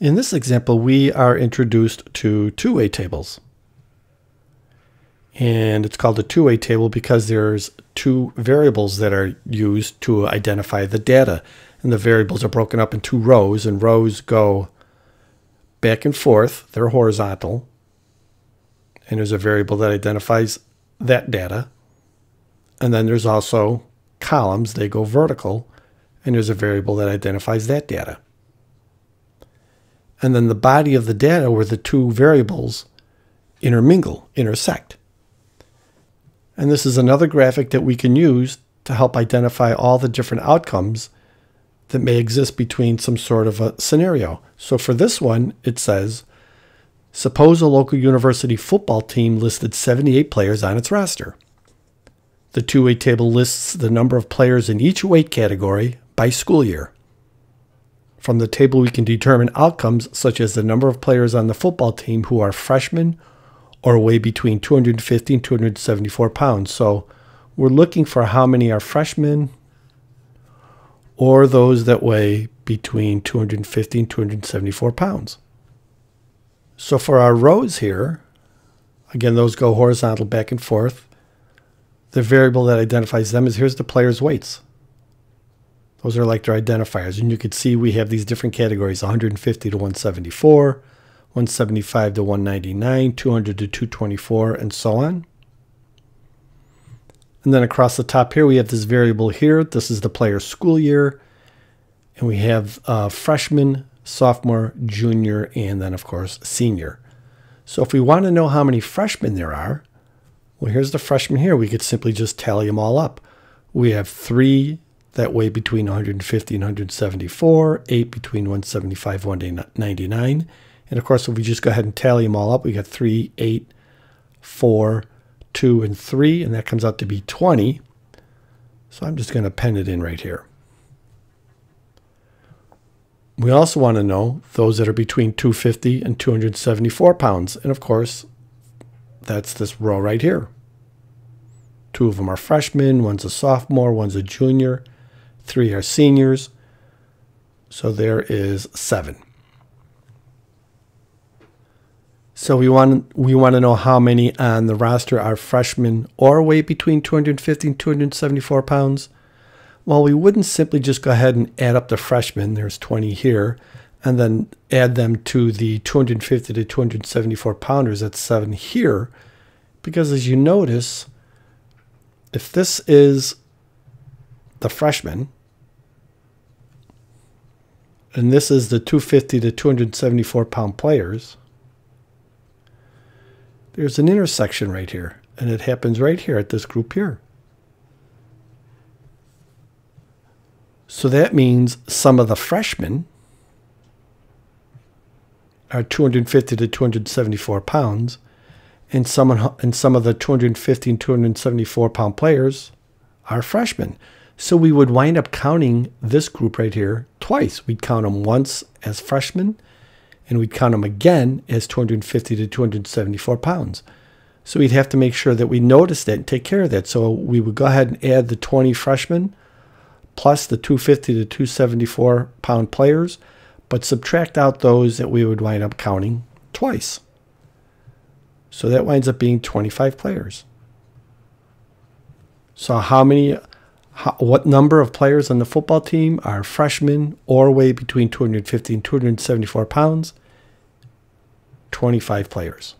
In this example, we are introduced to two-way tables. And it's called a two-way table because there's two variables that are used to identify the data. And the variables are broken up in two rows, and rows go back and forth. They're horizontal. And there's a variable that identifies that data. And then there's also columns. They go vertical. And there's a variable that identifies that data and then the body of the data where the two variables intermingle, intersect. And this is another graphic that we can use to help identify all the different outcomes that may exist between some sort of a scenario. So for this one, it says, suppose a local university football team listed 78 players on its roster. The two-way table lists the number of players in each weight category by school year. From the table, we can determine outcomes such as the number of players on the football team who are freshmen or weigh between 250 and 274 pounds. So we're looking for how many are freshmen or those that weigh between 250 and 274 pounds. So for our rows here, again, those go horizontal back and forth. The variable that identifies them is here's the player's weights. Those are like their identifiers. And you can see we have these different categories 150 to 174, 175 to 199, 200 to 224, and so on. And then across the top here, we have this variable here. This is the player's school year. And we have uh, freshman, sophomore, junior, and then, of course, senior. So if we want to know how many freshmen there are, well, here's the freshmen here. We could simply just tally them all up. We have three that weigh between 150 and 174, 8 between 175 and 199. And of course, if we just go ahead and tally them all up, we got 3, 8, 4, 2, and 3, and that comes out to be 20. So I'm just going to pen it in right here. We also want to know those that are between 250 and 274 pounds. And of course, that's this row right here. Two of them are freshmen, one's a sophomore, one's a junior, three are seniors. So there is seven. So we want we want to know how many on the roster are freshmen or weigh between 250 and 274 pounds. Well, we wouldn't simply just go ahead and add up the freshmen. There's 20 here, and then add them to the 250 to 274 pounders. That's seven here, because as you notice, if this is the freshman, and this is the 250 to 274 pound players, there's an intersection right here. And it happens right here at this group here. So that means some of the freshmen are 250 to 274 pounds, and some and some of the 250 and 274 pound players are freshmen. So we would wind up counting this group right here twice. We'd count them once as freshmen, and we'd count them again as 250 to 274 pounds. So we'd have to make sure that we notice that and take care of that. So we would go ahead and add the 20 freshmen plus the 250 to 274 pound players, but subtract out those that we would wind up counting twice. So that winds up being 25 players. So how many how, what number of players on the football team are freshmen or weigh between 250 and 274 pounds? 25 players.